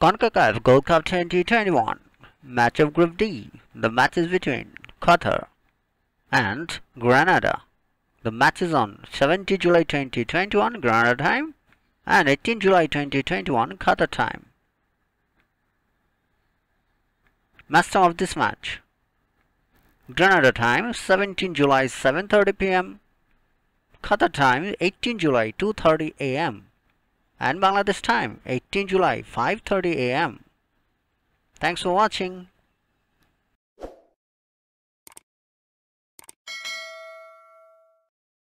CONCACAF Gold Cup 2021 match of Group D. The match is between Qatar and Grenada. The match is on 17 July 2021 Grenada time and 18 July 2021 Qatar time. Match time of this match. Grenada time 17 July 7:30 p.m. Qatar time 18 July 2:30 a.m. and Bangladesh time 18 July 5:30 a.m. Thanks for watching.